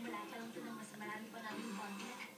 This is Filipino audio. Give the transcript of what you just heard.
wala pa lang po ng mas marami pa namin konti na